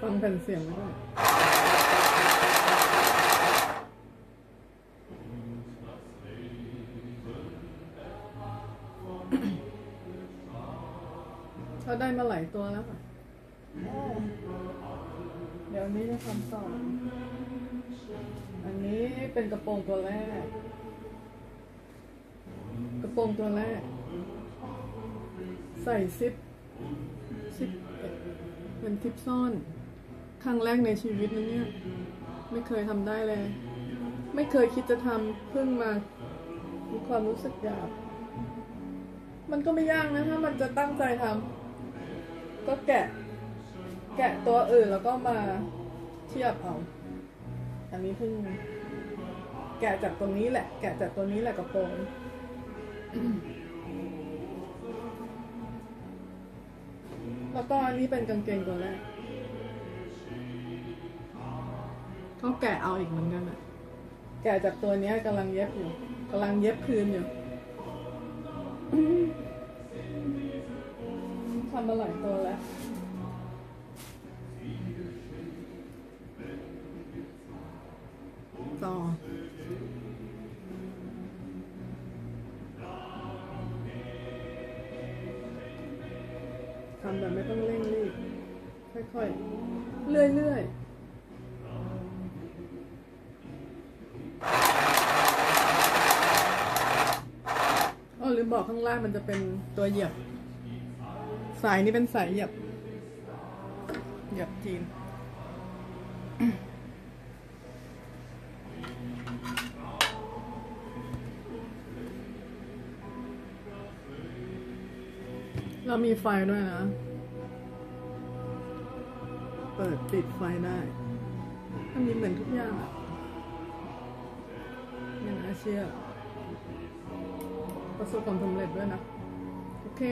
ฟังแผ่นเสียงไม่ได้เขาได้มาหลายตัวแล้วค่ะ เดี๋ยวนี้จะทำต่อ อันนี้เป็นกระโปรงตัวแรก โปรงตัวแรก ใส่ซิปซิปเอ็ดเป็นทิปซ่อน ครั้งแรกในชีวิตนะเนี่ย ไม่เคยทำได้เลย ไม่เคยคิดจะทำเพิ่งมา มีความรู้สึกอยาก มันก็ไม่ยากนะถ้ามันจะตั้งใจทำก็แกะ แกะตัวอื่นแล้วก็มาเทียบเอา อันนี้เพิ่งแกะจากตรงนี้แหละ แกะจากตัวนี้แหละกระโปรง แล้วก็อันนี้เป็นกางเกงตัวแรกก็แกะเอาอีกเหมือนกันอะแกะจากตัวเนี้ยกำลังเย็บอยู่กำลังเย็บคืนอยู่ทำมาหลายตัวแล้วต่อ ทำแบบไม่ต้องเร่งรีบค่อยๆ เรื่อยๆอ๋อลืมบอกข้างล่างมันจะเป็นตัวเหยียบ สายนี้เป็นสายเหยียบ เหยียบจีน เรามีไฟด้วยนะ เปิดปิดไฟได้ทำนี้เหมือนทุกอย่างอะอย่างอาเชียประสบความสำเร็จด้วยนะ โอเค